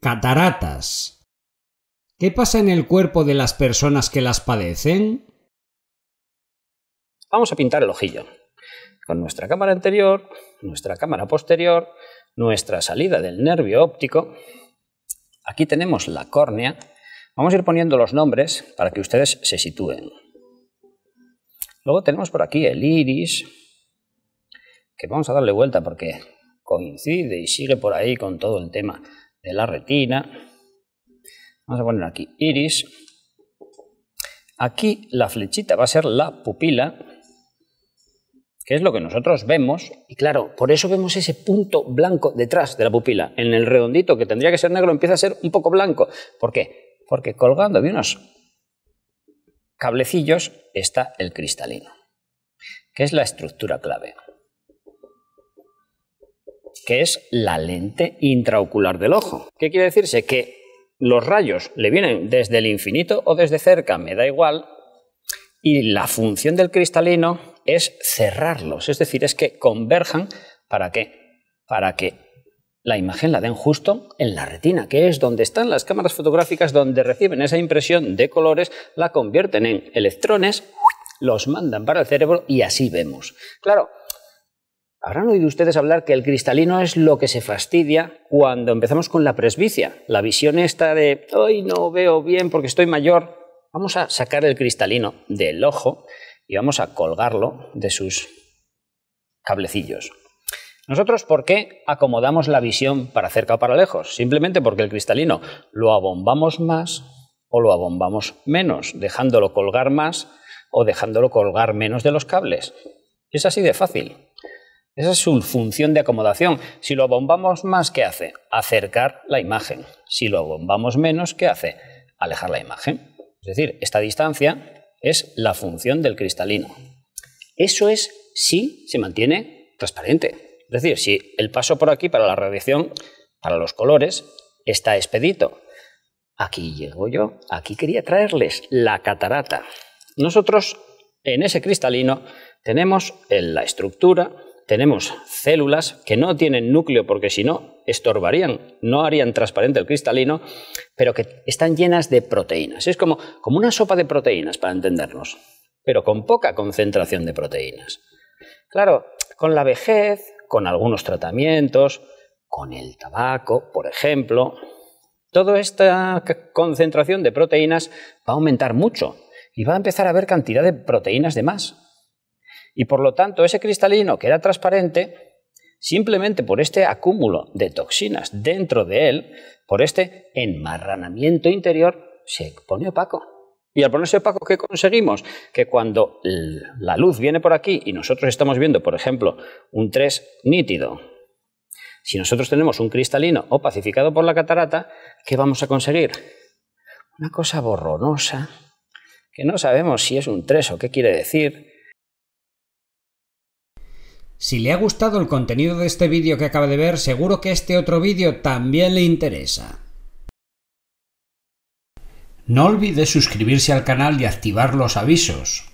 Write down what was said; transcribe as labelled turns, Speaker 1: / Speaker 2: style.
Speaker 1: Cataratas. ¿Qué pasa en el cuerpo de las personas que las padecen?
Speaker 2: Vamos a pintar el ojillo. Con nuestra cámara anterior, nuestra cámara posterior, nuestra salida del nervio óptico. Aquí tenemos la córnea. Vamos a ir poniendo los nombres para que ustedes se sitúen. Luego tenemos por aquí el iris, que vamos a darle vuelta porque coincide y sigue por ahí con todo el tema de la retina. Vamos a poner aquí iris. Aquí la flechita va a ser la pupila, que es lo que nosotros vemos. Y claro, por eso vemos ese punto blanco detrás de la pupila. En el redondito que tendría que ser negro empieza a ser un poco blanco. ¿Por qué? Porque colgando de unos cablecillos está el cristalino, que es la estructura clave que es la lente intraocular del ojo. ¿Qué quiere decirse? Que los rayos le vienen desde el infinito o desde cerca, me da igual, y la función del cristalino es cerrarlos, es decir, es que converjan para qué? Para que la imagen la den justo en la retina, que es donde están las cámaras fotográficas, donde reciben esa impresión de colores, la convierten en electrones, los mandan para el cerebro y así vemos. Claro, Habrán oído ustedes hablar que el cristalino es lo que se fastidia cuando empezamos con la presbicia. La visión esta de hoy no veo bien porque estoy mayor. Vamos a sacar el cristalino del ojo y vamos a colgarlo de sus cablecillos. Nosotros, ¿por qué acomodamos la visión para cerca o para lejos? Simplemente porque el cristalino lo abombamos más o lo abombamos menos, dejándolo colgar más o dejándolo colgar menos de los cables. Es así de fácil. Esa es su función de acomodación. Si lo bombamos más, ¿qué hace? Acercar la imagen. Si lo bombamos menos, ¿qué hace? Alejar la imagen. Es decir, esta distancia es la función del cristalino. Eso es si se mantiene transparente. Es decir, si el paso por aquí para la radiación, para los colores, está expedito. Aquí llego yo, aquí quería traerles la catarata. Nosotros en ese cristalino tenemos la estructura, tenemos células que no tienen núcleo porque si no estorbarían, no harían transparente el cristalino, pero que están llenas de proteínas. Es como, como una sopa de proteínas, para entendernos, pero con poca concentración de proteínas. Claro, con la vejez, con algunos tratamientos, con el tabaco, por ejemplo, toda esta concentración de proteínas va a aumentar mucho y va a empezar a haber cantidad de proteínas de más. Y por lo tanto, ese cristalino que era transparente, simplemente por este acúmulo de toxinas dentro de él, por este enmarranamiento interior, se pone opaco. Y al ponerse opaco, ¿qué conseguimos? Que cuando la luz viene por aquí y nosotros estamos viendo, por ejemplo, un 3 nítido, si nosotros tenemos un cristalino opacificado por la catarata, ¿qué vamos a conseguir? Una cosa borronosa, que no sabemos si es un 3 o qué quiere decir,
Speaker 1: si le ha gustado el contenido de este vídeo que acaba de ver, seguro que este otro vídeo también le interesa. No olvide suscribirse al canal y activar los avisos.